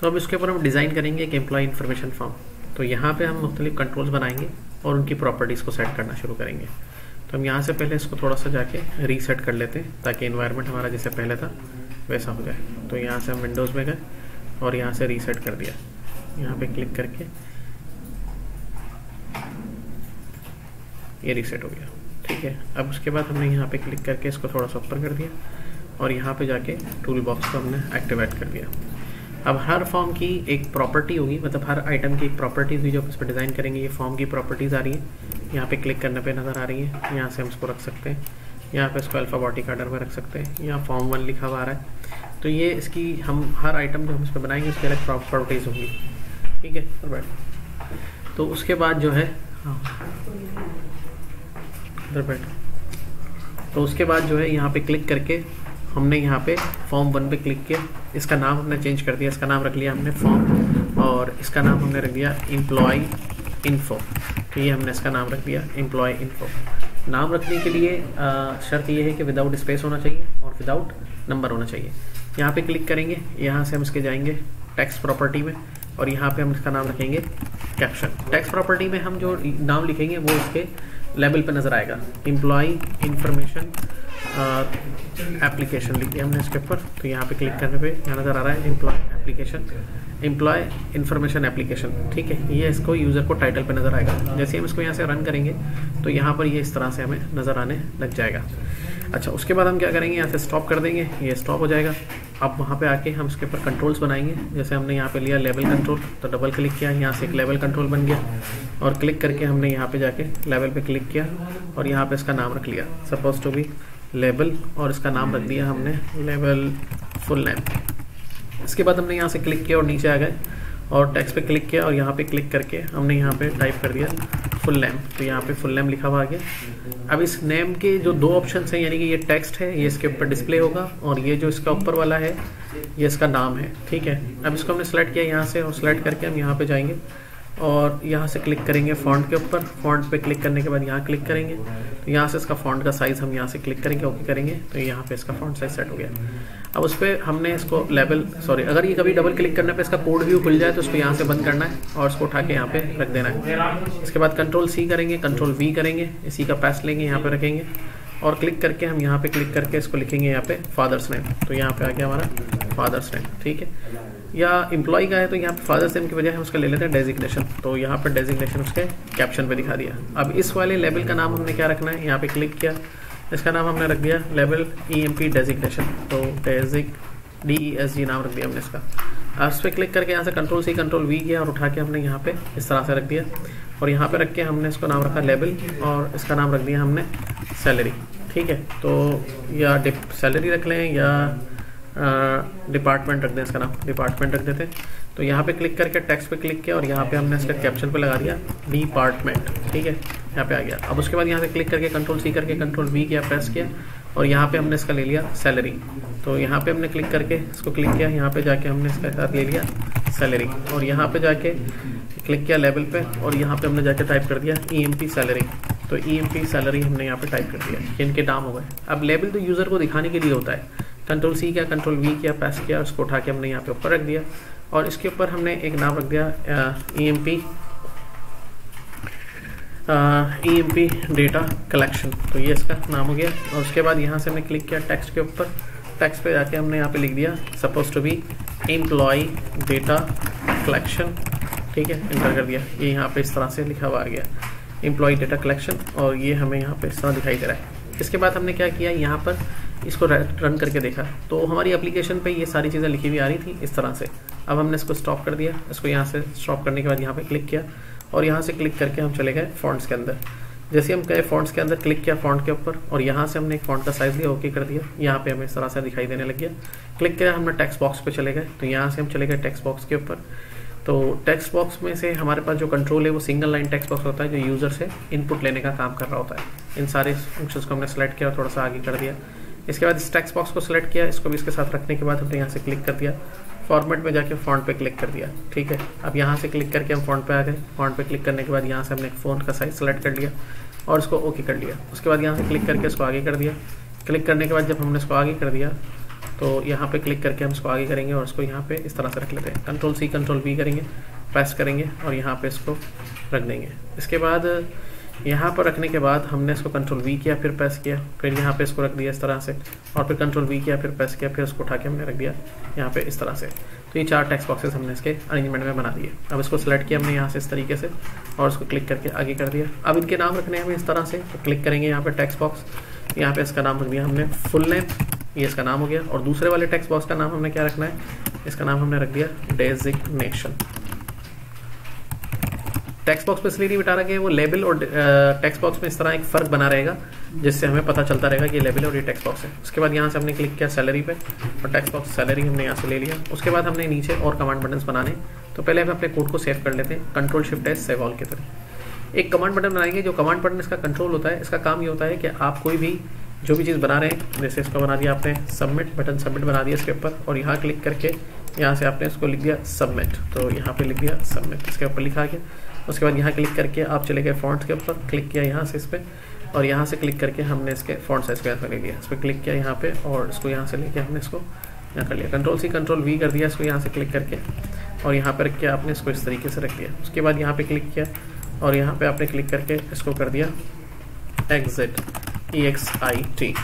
तो अब इसके ऊपर हम डिज़ाइन करेंगे एक एम्प्लॉय इन्फॉर्मेशन फॉर्म तो यहाँ पे हम मुख्तलिफ़ कंट्रोल्स बनाएँगे और उनकी प्रॉपर्टीज़ को सेट करना शुरू करेंगे। तो हम यहाँ से पहले इसको थोड़ा सा जाके रीसेट कर लेते हैं, ताकि इन्वायरमेंट हमारा जैसे पहले था, वैसा हो जाए। तो यहाँ से हम विंडोज़ में गए और यहाँ से रीसेट कर दिया। यहाँ पे क्लिक करके ये रीसेट हो गया। ठीक है, अब उसके बाद हमने यहाँ पे क्लिक करके इसको थोड़ा सा ऊपर कर दिया और यहाँ पे जाके टूल बॉक्स को हमने एक्टिवेट कर दिया। अब हर फॉर्म की एक प्रॉपर्टी होगी मतलब हर आइटम की एक प्रॉपर्टीज़ हुई जो इस पर डिज़ाइन करेंगे, ये फॉर्म की प्रॉपर्टीज़ आ रही है। यहाँ पे क्लिक करने पे नज़र आ रही है। यहाँ से हम इसको रख सकते हैं। यहाँ पे इसको अल्फ़ाबॉटिक आर्डर में रख सकते हैं। यहाँ फॉर्म वन लिखा हुआ आ रहा है। तो ये इसकी हम हर आइटम जो हम इस पर बनाएँगे, उसकी अलग प्रॉपर्टीज़ होंगी। ठीक है? बैठ तो उसके बाद जो है हाँ। बैठ तो उसके बाद जो है, यहाँ पे क्लिक करके हमने यहाँ पे फॉर्म वन पे क्लिक किया। इसका नाम हमने चेंज कर दिया। इसका नाम रख लिया हमने फॉर्म और इसका नाम हमने रख दिया एम्प्लॉय इन्फो तो ये हमने इसका नाम रख दिया एम्प्लॉय इन्फो नाम रखने के लिए शर्त ये है कि विदाउट स्पेस होना चाहिए और विदाउट नंबर होना चाहिए। यहाँ पे क्लिक करेंगे। यहाँ से हम इसके जाएँगे टैक्स प्रॉपर्टी में और यहाँ पे हम इसका नाम रखेंगे कैप्शन टैक्स प्रॉपर्टी में हम जो नाम लिखेंगे वो इसके लेवल पे नज़र आएगा। एम्प्लॉय इंफॉर्मेशन एप्लीकेशन लिख दिया हमने इसके ऊपर तो यहाँ पे क्लिक करने पे यहाँ नज़र आ रहा है employ application employ information application ठीक है? ये इसको यूज़र को टाइटल पे नज़र आएगा। जैसे हम इसको यहाँ से रन करेंगे तो यहाँ पर ये इस तरह से हमें नज़र आने लग जाएगा। अच्छा उसके बाद हम क्या करेंगे? यहाँ से स्टॉप कर देंगे। ये स्टॉप हो जाएगा। अब वहाँ पे आके हम इसके ऊपर कंट्रोल्स बनाएँगे। जैसे हमने यहाँ पे लिया लेवल कंट्रोल तो डबल क्लिक किया। यहाँ से एक लेवल कंट्रोल बन गया। और क्लिक करके हमने यहाँ पे जाके लेवल पे क्लिक किया। और यहाँ पे इसका नाम रख लिया। सपोज़ टू बी लेवल और इसका नाम रख दिया हमने लेवल फुल नेम इसके बाद हमने यहाँ से क्लिक किया और नीचे आ गए और टेक्स्ट पे क्लिक किया और यहाँ पे क्लिक करके हमने यहाँ पे टाइप कर दिया फुल नेम तो यहाँ पे फुल नेम लिखा हुआ आ गया अब इस नेम के जो दो ऑप्शन हैं, यानी कि ये टेक्स्ट है, ये इसके ऊपर डिस्प्ले होगा और ये जो इसका ऊपर वाला है, ये इसका नाम है, ठीक है? अब इसको हमने सेलेक्ट किया यहाँ से और सेलेक्ट करके हम यहाँ पे जाएँगे। और यहाँ से क्लिक करेंगे फॉन्ट के ऊपर। फॉन्ट पे क्लिक करने के बाद यहाँ क्लिक करेंगे। तो यहाँ से इसका फॉन्ट का साइज़ हम यहाँ से क्लिक करेंगे ओके करेंगे। तो यहाँ पे इसका फॉन्ट साइज़ सेट हो गया। अब उस पर हमने इसको लेवल सॉरी अगर ये कभी डबल क्लिक करने पे इसका कोड व्यू खुल जाए तो उसको यहाँ से बंद करना है और उसको उठा के यहाँ पे रख देना है। इसके बाद कंट्रोल सी करेंगे कंट्रोल वी करेंगे, इसी का पैस लेंगे, यहाँ पे रखेंगे। और क्लिक करके हम यहाँ पे क्लिक करके इसको लिखेंगे यहाँ पे फादर्स नेम तो यहाँ पे आ गया हमारा फादर्स नेम ठीक है? या एम्प्लॉय का है तो यहाँ पे फादर्स नेम की वजह हम उसका ले लेते हैं डेजिग्नेशन तो यहाँ पर डेजिग्नेशन उसके कैप्शन पे दिखा दिया। अब इस वाले लेवल का नाम हमने क्या रखना है? यहाँ पे क्लिक किया। इसका नाम हमने रख दिया लेवल ई एम पी डेजिग्नेशन तो डेजिक डी ई एस जी नाम रख दिया हमने इसका। अब इस पर क्लिक करके यहाँ से कंट्रोल सी कंट्रोल वी किया और उठा के हमने यहाँ पे इस तरह से रख दिया। और यहाँ पे रख के हमने इसको नाम रखा लेबल और इसका नाम रख दिया हमने सैलरी, ठीक है? तो या सैलरी रख लें या डिपार्टमेंट रख दें इसका नाम, डिपार्टमेंट रख देते तो यहाँ पे क्लिक करके टेक्स्ट पे क्लिक किया और यहाँ पे हमने इसका कैप्शन पे लगा दिया, डिपार्टमेंट, ठीक है? यहाँ पे आ गया। अब उसके बाद यहाँ से क्लिक करके कंट्रोल सी करके कंट्रोल वी किया, प्रेस किया और यहाँ पे हमने इसका ले लिया सैलरी। तो यहाँ पे हमने क्लिक करके इसको क्लिक किया, यहाँ पे जाके हमने इसका ले लिया सैलरी। और यहाँ पे जाके क्लिक किया लेवल पे और यहाँ पे हमने जाके टाइप कर दिया ई एम पी सैलरी तो ई एम पी सैलरी हमने यहाँ पे टाइप कर दिया, इनके नाम हो गए। अब लेवल तो यूज़र को दिखाने के लिए होता है। कंट्रोल सी किया कंट्रोल वी किया प्रेस किया, उसको उठा के हमने यहाँ पे ऊपर रख दिया। और इसके ऊपर हमने एक नाम रख दिया E M P E M P data collection तो ये इसका नाम हो गया। और उसके बाद यहाँ से हमने क्लिक किया टेक्स्ट के ऊपर। टेक्स्ट पे जाके हमने यहाँ पे लिख दिया suppose to be employ data collection ठीक है इंटर कर दिया। ये यहाँ पे इस तरह से लिखा हुआ आ गया। एम्प्लॉय डेटा कलेक्शन और ये हमें यहाँ पे इस तरह दिखाई दे रहा है। इसके बाद हमने क्या किया? यहाँ पर इसको रन करके देखा। तो हमारी एप्लीकेशन पे ये सारी चीज़ें लिखी हुई आ रही थी इस तरह से। अब हमने इसको स्टॉप कर दिया। इसको यहाँ से स्टॉप करने के बाद यहाँ पे क्लिक किया और यहाँ से क्लिक करके हम चले गए फॉन्ट्स के अंदर। जैसे हम गए फॉन्ट्स के अंदर क्लिक किया फॉन्ट के ऊपर और यहाँ से हमने एक फॉन्ट का साइज़ लिया ओके कर दिया। यहाँ पे हमें इस तरह से दिखाई देने लग गया। क्लिक किया, हमने टेक्स्ट बॉक्स पे चले गए। तो यहाँ से हम चले गए टेक्स्ट बॉक्स के ऊपर। तो टेक्स्ट बॉक्स में से हमारे पास जो कंट्रोल है, वो सिंगल लाइन टेक्स्ट बॉक्स होता है, जो यूज़र से इनपुट लेने का काम कर रहा होता है। इन सारे फ़ंक्शंस को हमने सेलेक्ट किया और थोड़ा सा आगे कर दिया। इसके बाद इस टेक्स्ट बॉक्स को सिलेक्ट किया, इसको भी इसके साथ रखने के बाद हमने यहाँ से क्लिक कर दिया। फॉर्मेट में जाके फॉन्ट पे क्लिक कर दिया, ठीक है? अब यहाँ से क्लिक करके हम फॉन्ट पे आ गए। फॉन्ट पे क्लिक करने के बाद यहाँ से हमने फ़ोन का साइज़ सेलेक्ट कर लिया और इसको ओके कर लिया। उसके बाद यहाँ से क्लिक करके इसको आगे कर दिया। क्लिक करने के बाद जब हमने इसको आगे कर दिया तो यहाँ पे क्लिक करके हम इसको आगे करेंगे और इसको यहाँ पे इस तरह से रख लेते हैं। कंट्रोल सी कंट्रोल वी करेंगे प्रेस करेंगे और यहाँ पे इसको रख देंगे। इसके बाद, यहाँ पर रखने के बाद हमने इसको कंट्रोल वी किया, फिर प्रेस किया, फिर यहाँ पे इसको रख दिया इस तरह से और फिर कंट्रोल वी किया, फिर प्रेस किया, फिर इसको उठा के हमने रख दिया यहाँ पे इस तरह से। तो ये चार टेक्स्ट बॉक्सेस हमने इसके अरेंजमेंट में बना दिए। अब इसको सेलेक्ट किया हमने यहाँ से इस तरीके से और इसको क्लिक करके आगे कर दिया। अब इनके नाम रखने हमें इस तरह से। तो क्लिक करेंगे यहाँ पर टेक्स्ट बॉक्स यहाँ पर इसका नाम रख दिया हमने फुल नेम ये इसका नाम हो गया। और दूसरे वाले टेक्स्ट बॉक्स का नाम हमने क्या रखना है? इसका नाम हमने रख दिया डेजिग्नेशन टेक्स्ट बॉक्स पे इसलिए नहीं बिठा कि वो लेबल और टेक्स्ट बॉक्स में इस तरह एक फ़र्क बना रहेगा, जिससे हमें पता चलता रहेगा कि लेबल और ये टेक्स्ट बॉक्स है। उसके बाद यहाँ से हमने क्लिक किया सैलरी पे, और टेक्स्ट बॉक्स सैलरी हमने यहाँ से ले लिया। उसके बाद हमने नीचे और कमांड बटन बनाने। तो पहले हम अपने कोड को सेव कर लेते हैं। Control shift S save all के तरह। एक कमांड बटन बनाएँगे, जो कमांड बटन इसका कंट्रोल होता है, इसका काम ये होता है कि आप कोई भी जो भी चीज़ बना रहे हैं, जैसे इसको बना दिया आपने सबमिट बटन सबमिट बना दिया इसके ऊपर, और यहाँ क्लिक करके यहाँ से आपने इसको लिख दिया सबमिट तो यहाँ पे लिख दिया सबमिट इसके ऊपर लिखा गया। उसके बाद यहाँ क्लिक करके आप चले गए फॉन्ट के ऊपर क्लिक किया यहाँ से इस पर और यहाँ से क्लिक करके हमने इसके फॉन्ट साइज़ को यहाँ ले लिया। इस पर क्लिक किया यहाँ पे, और इसको यहाँ से लेके हमने इसको यहाँ कर लिया। कंट्रोल सी कंट्रोल वी कर दिया इसको यहाँ से क्लिक करके, और यहाँ पर रख के आपने इसको इस तरीके से रख दिया। उसके बाद यहाँ पे क्लिक किया, और यहाँ पे आपने क्लिक करके इसको कर दिया exit E X I T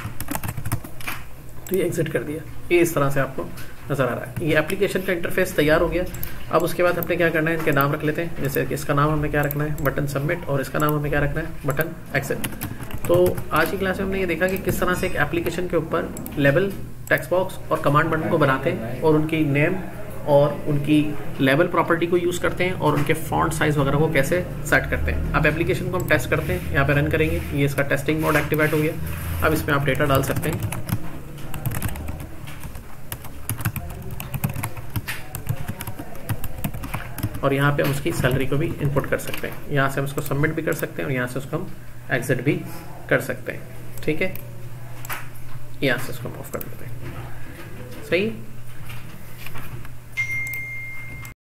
तो ये एग्जिट कर दिया। ये इस तरह से आपको नज़र आ रहा है। ये एप्लीकेशन का इंटरफेस तैयार हो गया। अब उसके बाद हमने क्या करना है? इनके नाम रख लेते हैं। जैसे कि इसका नाम हमें क्या रखना है? बटन सबमिट और इसका नाम हमें क्या रखना है? बटन एक्सेप्ट तो आज की क्लास में हमने ये देखा कि किस तरह से एक एप्लीकेशन के ऊपर लेवल टेक्स्ट बॉक्स और कमांड बटन को बनाते हैं और उनकी नेम और उनकी लेवल प्रॉपर्टी को यूज़ करते हैं और उनके फॉन्ट साइज़ वगैरह को कैसे सेट करते हैं। अब एप्लीकेशन को हम टेस्ट करते हैं, यहाँ पे रन करेंगे। ये इसका टेस्टिंग मोड एक्टिवेट हो गया। अब इसमें आप डेटा डाल सकते हैं। और यहाँ पे हम उसकी सैलरी को भी इनपुट कर सकते हैं। यहाँ से हम उसको सबमिट भी कर सकते हैं और यहाँ से उसको हम एग्जिट भी कर सकते हैं। ठीक है? यहाँ से उसको मूव कर देते हैं। सही?